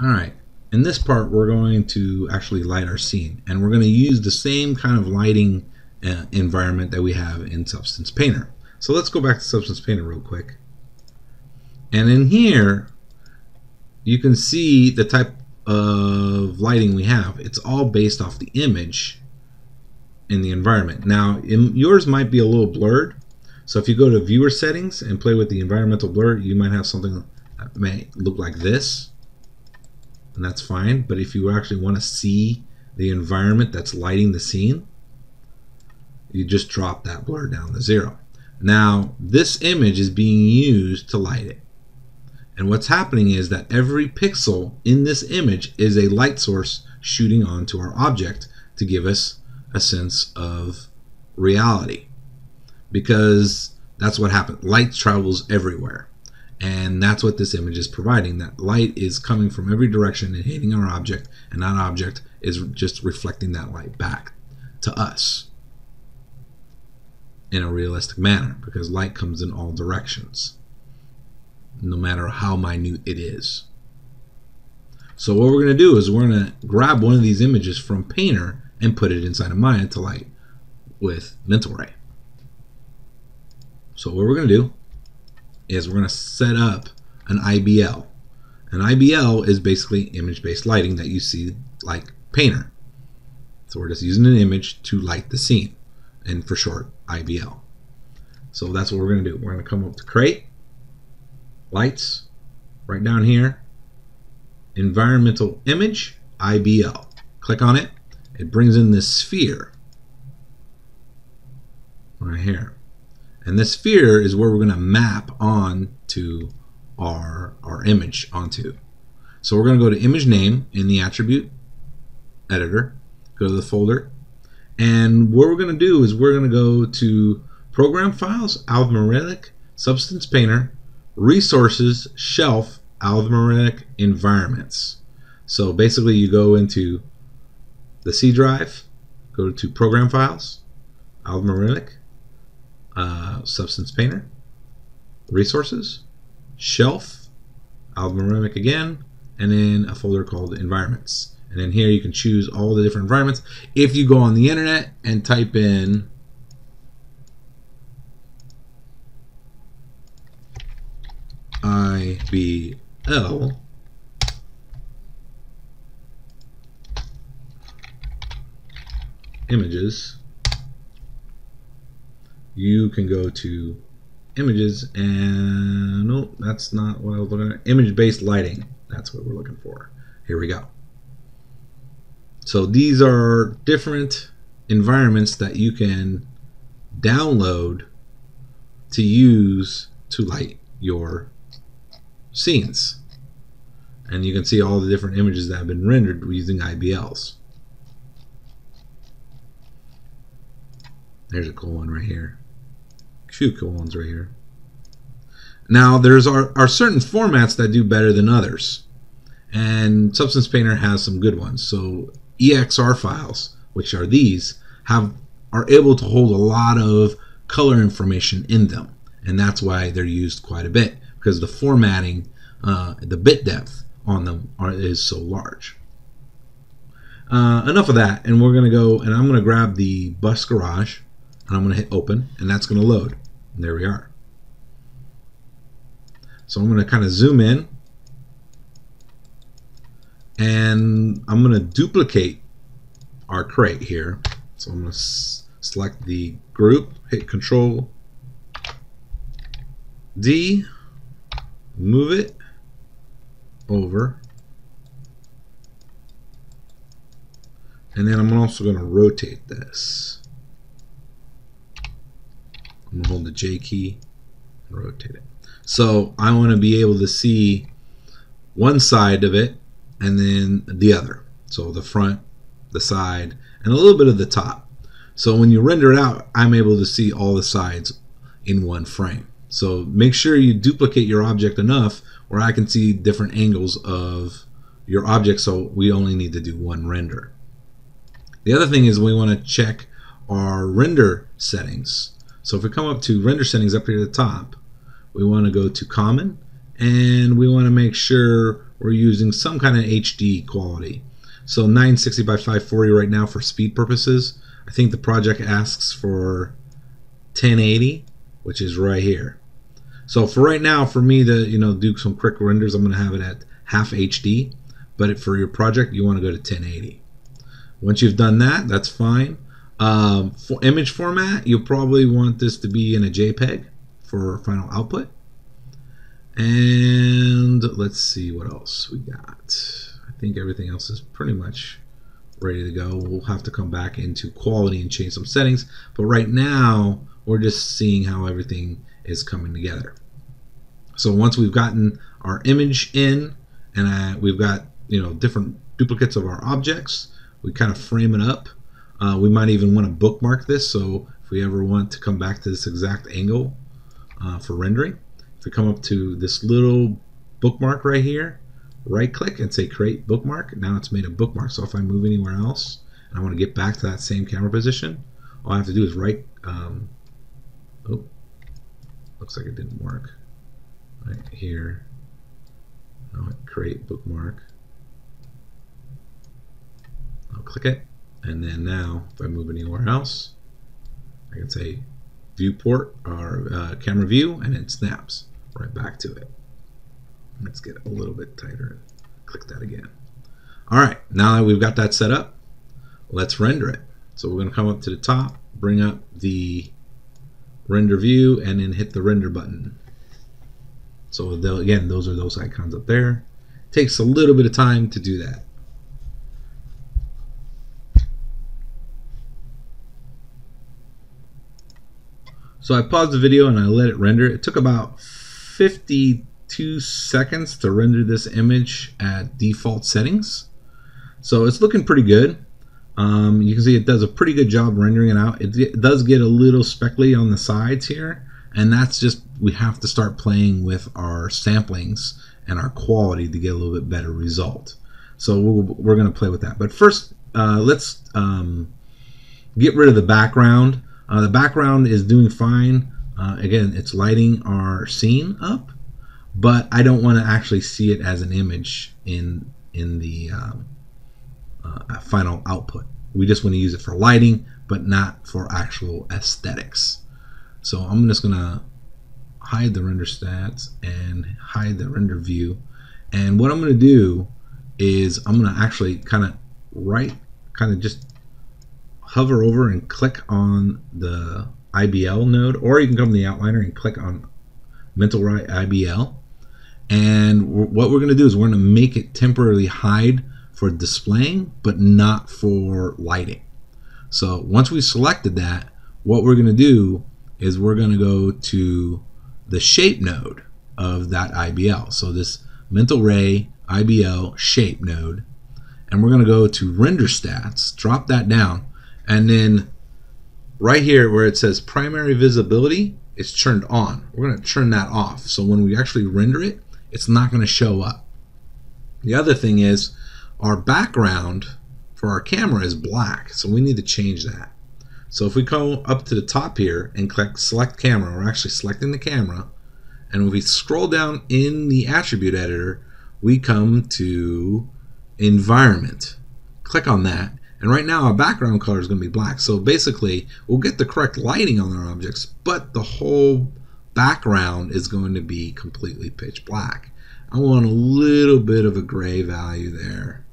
All right, in this part, we're going to actually light our scene, and we're going to use the same kind of lighting uh, environment that we have in Substance Painter. So let's go back to Substance Painter real quick. And in here, you can see the type of lighting we have. It's all based off the image in the environment. Now, in, yours might be a little blurred. So if you go to viewer settings and play with the environmental blur, you might have something that may look like this and that's fine. But if you actually want to see the environment that's lighting the scene, you just drop that blur down to zero. Now, this image is being used to light it. And what's happening is that every pixel in this image is a light source shooting onto our object to give us a sense of reality. Because that's what happens. Light travels everywhere. And that's what this image is providing. That light is coming from every direction and hitting our object, and that object is just reflecting that light back to us in a realistic manner because light comes in all directions, no matter how minute it is. So what we're going to do is we're going to grab one of these images from Painter and put it inside of Maya to light with Mental Ray. So what we're going to do is we're going to set up an IBL. An IBL is basically image-based lighting that you see like Painter. So we're just using an image to light the scene, and for short, IBL. So that's what we're going to do. We're going to come up to Create, Lights, right down here, Environmental Image, IBL. Click on it. It brings in this sphere right here. And this sphere is where we're going to map on to our, our image onto. So we're going to go to image name in the attribute editor, go to the folder, and what we're going to do is we're going to go to program files, Allegorithmic, substance painter, resources, shelf, Allegorithmic environments. So basically you go into the C drive, go to program files, Allegorithmic, uh, Substance Painter, Resources, Shelf, Allegorithmic again, and then a folder called Environments. And then here you can choose all the different environments. If you go on the internet and type in IBL, images, you can go to images and no that's not what I was looking at. Image based lighting that's what we're looking for. Here we go. So these are different environments that you can download to use to light your scenes. And you can see all the different images that have been rendered using IBLs there's a cool one right here few cool ones right here. Now, there's are, are certain formats that do better than others, and Substance Painter has some good ones. So EXR files, which are these, have are able to hold a lot of color information in them, and that's why they're used quite a bit because the formatting, uh, the bit depth on them are, is so large. Uh, enough of that, and we're going to go and I'm going to grab the bus garage and I'm going to hit open and that's going to load. And there we are. So I'm going to kind of zoom in and I'm going to duplicate our crate here. So I'm going to select the group, hit Control D, move it over, and then I'm also going to rotate this. I'm gonna hold the J key and rotate it. So I want to be able to see one side of it and then the other. So the front, the side, and a little bit of the top. So when you render it out, I'm able to see all the sides in one frame. So make sure you duplicate your object enough where I can see different angles of your object so we only need to do one render. The other thing is we want to check our render settings. So if we come up to render settings up here at the top, we want to go to common and we want to make sure we're using some kind of HD quality. So 960 by 540 right now for speed purposes. I think the project asks for 1080, which is right here. So for right now, for me to you know do some quick renders, I'm going to have it at half HD. But for your project, you want to go to 1080. Once you've done that, that's fine. Um, for image format, you'll probably want this to be in a JPEG for final output. And let's see what else we got. I think everything else is pretty much ready to go. We'll have to come back into quality and change some settings. But right now, we're just seeing how everything is coming together. So once we've gotten our image in and uh, we've got you know different duplicates of our objects, we kind of frame it up uh, we might even want to bookmark this so if we ever want to come back to this exact angle uh, for rendering, if we come up to this little bookmark right here, right click and say create bookmark, now it's made a bookmark. So if I move anywhere else and I want to get back to that same camera position, all I have to do is right, um, oh, looks like it didn't work. Right here, I'll create bookmark. I'll click it and then now, if I move anywhere else, I can say viewport or uh, camera view, and it snaps right back to it. Let's get a little bit tighter. Click that again. All right, now that we've got that set up, let's render it. So we're going to come up to the top, bring up the render view, and then hit the render button. So again, those are those icons up there. Takes a little bit of time to do that. So I paused the video and I let it render. It took about 52 seconds to render this image at default settings. So it's looking pretty good. Um, you can see it does a pretty good job rendering it out. It, it does get a little speckly on the sides here. And that's just, we have to start playing with our samplings and our quality to get a little bit better result. So we are going to play with that. But first, uh, let's um, get rid of the background. Uh, the background is doing fine. Uh, again, it's lighting our scene up, but I don't want to actually see it as an image in in the um, uh, final output. We just want to use it for lighting, but not for actual aesthetics. So I'm just gonna hide the render stats and hide the render view. And what I'm gonna do is I'm gonna actually kind of right, kind of just hover over and click on the IBL node, or you can come to the outliner and click on Mental Ray IBL. And what we're going to do is we're going to make it temporarily hide for displaying, but not for lighting. So once we've selected that, what we're going to do is we're going to go to the shape node of that IBL. So this Mental Ray IBL shape node. And we're going to go to render stats, drop that down, and then right here where it says primary visibility, it's turned on. We're going to turn that off. So when we actually render it, it's not going to show up. The other thing is our background for our camera is black. So we need to change that. So if we go up to the top here and click select camera, we're actually selecting the camera. And if we scroll down in the attribute editor, we come to environment. Click on that and right now our background color is going to be black. So basically we'll get the correct lighting on our objects, but the whole background is going to be completely pitch black. I want a little bit of a gray value there.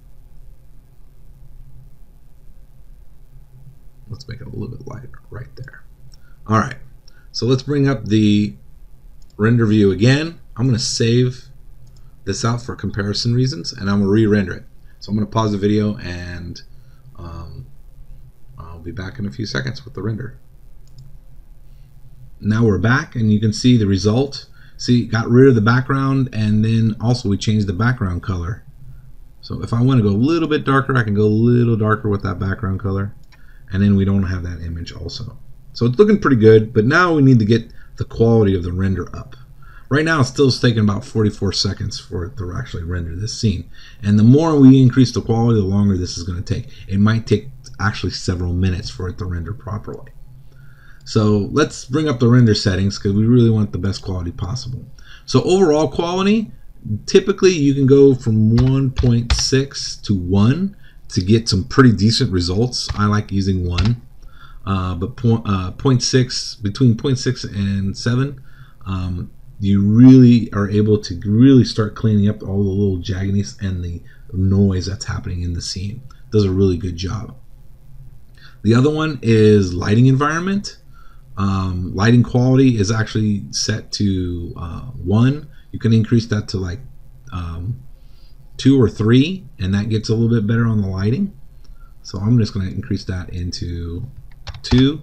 Let's make it a little bit lighter right there. All right, so let's bring up the render view again. I'm going to save this out for comparison reasons, and I'm going to re-render it. So I'm going to pause the video and um, I'll be back in a few seconds with the render. Now we're back and you can see the result. See, got rid of the background and then also we changed the background color. So if I want to go a little bit darker, I can go a little darker with that background color. And then we don't have that image also. So it's looking pretty good, but now we need to get the quality of the render up. Right now, it's still taking about 44 seconds for it to actually render this scene. And the more we increase the quality, the longer this is going to take. It might take actually several minutes for it to render properly. So let's bring up the render settings because we really want the best quality possible. So overall quality, typically you can go from 1.6 to 1 to get some pretty decent results. I like using 1. Uh, but point, uh, 0.6 between 0.6 and 7 um, you really are able to really start cleaning up all the little jaggedness and the noise that's happening in the scene. Does a really good job. The other one is lighting environment. Um, lighting quality is actually set to uh, one. You can increase that to like um, two or three and that gets a little bit better on the lighting. So I'm just going to increase that into two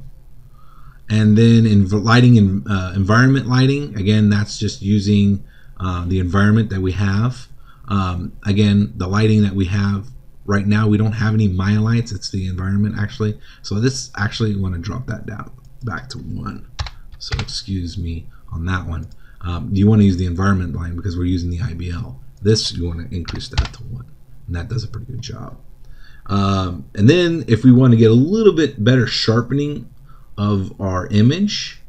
and then in lighting and uh, environment lighting, again, that's just using uh, the environment that we have. Um, again, the lighting that we have right now, we don't have any Maya lights. It's the environment actually. So this actually want to drop that down back to one. So excuse me on that one. Um, you want to use the environment line because we're using the IBL. This you want to increase that to one, and that does a pretty good job. Um, and then if we want to get a little bit better sharpening of our image.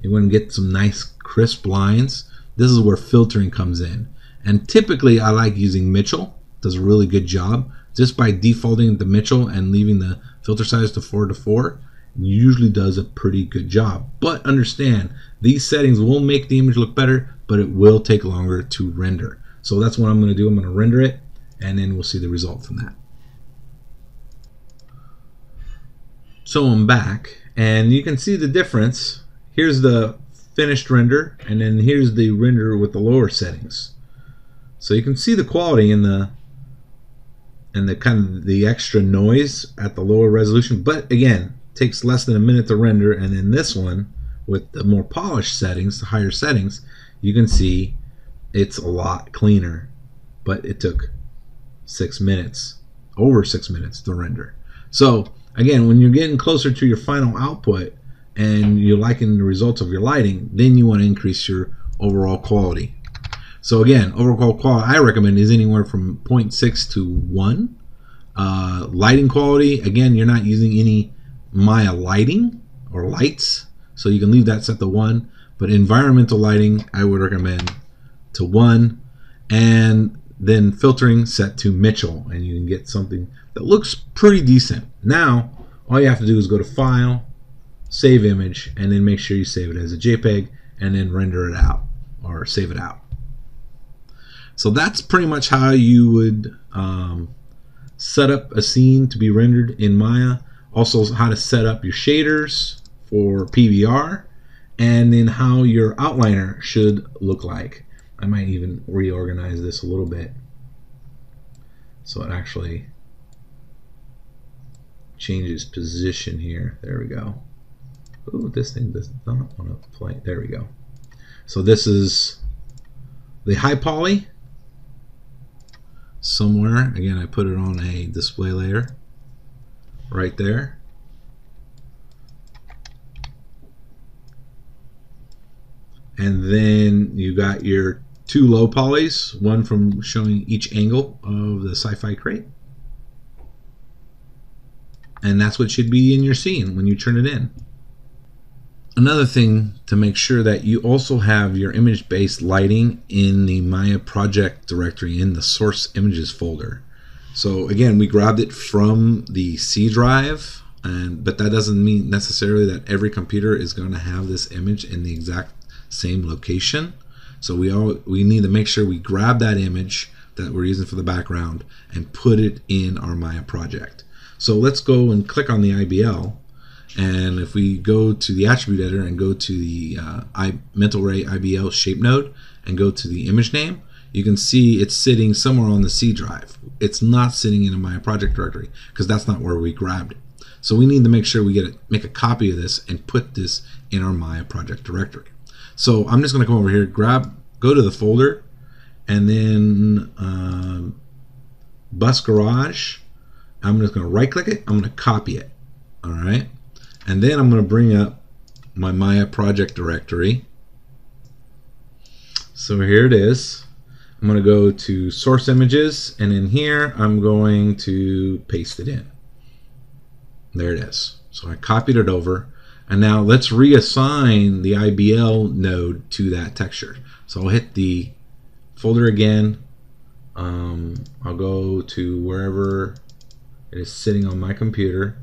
You want to get some nice crisp lines. This is where filtering comes in. And typically I like using Mitchell. Does a really good job. Just by defaulting to Mitchell and leaving the filter size to 4 to 4 usually does a pretty good job. But understand, these settings will make the image look better, but it will take longer to render. So that's what I'm going to do. I'm going to render it, and then we'll see the result from that. So I'm back, and you can see the difference. Here's the finished render and then here's the render with the lower settings. So you can see the quality in the and the kind of the extra noise at the lower resolution but again takes less than a minute to render and in this one with the more polished settings the higher settings you can see it's a lot cleaner but it took six minutes over six minutes to render. So Again, when you're getting closer to your final output and you're liking the results of your lighting, then you want to increase your overall quality. So again, overall quality I recommend is anywhere from 0.6 to 1. Uh, lighting quality, again, you're not using any Maya lighting or lights, so you can leave that set to 1. But environmental lighting, I would recommend to 1. And then filtering set to Mitchell, and you can get something that looks pretty decent. Now, all you have to do is go to File, Save Image, and then make sure you save it as a JPEG, and then render it out, or save it out. So that's pretty much how you would um, set up a scene to be rendered in Maya. Also, how to set up your shaders for PBR, and then how your outliner should look like. I might even reorganize this a little bit so it actually changes position here. There we go. Ooh, this thing does not want to play. There we go. So this is the high poly somewhere. Again, I put it on a display layer right there. And then you got your two low polys, one from showing each angle of the sci-fi crate. And that's what should be in your scene when you turn it in. Another thing to make sure that you also have your image-based lighting in the Maya project directory in the source images folder. So again, we grabbed it from the C drive, and but that doesn't mean necessarily that every computer is going to have this image in the exact same location. So we all we need to make sure we grab that image that we're using for the background and put it in our Maya project. So let's go and click on the IBL. And if we go to the attribute editor and go to the uh, I, mental ray IBL shape node and go to the image name, you can see it's sitting somewhere on the C drive. It's not sitting in a Maya project directory because that's not where we grabbed it. So we need to make sure we get it, make a copy of this and put this in our Maya project directory. So I'm just going to come over here, grab, go to the folder, and then um, Bus Garage I'm just going to right click it. I'm going to copy it. All right. And then I'm going to bring up my Maya project directory. So here it is. I'm going to go to source images and in here I'm going to paste it in. There it is. So I copied it over and now let's reassign the IBL node to that texture. So I'll hit the folder again. Um, I'll go to wherever it is sitting on my computer.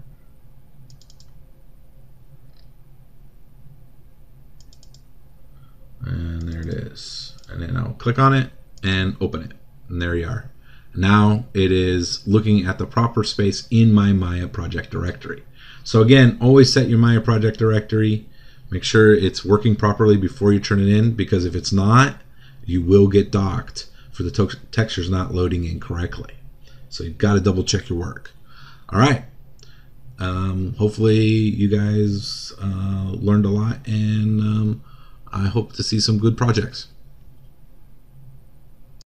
And there it is. And then I'll click on it and open it. And there you are. Now it is looking at the proper space in my Maya project directory. So again, always set your Maya project directory. Make sure it's working properly before you turn it in because if it's not, you will get docked for the textures not loading in correctly. So you've got to double check your work. All right. Um, hopefully you guys uh, learned a lot and um, I hope to see some good projects.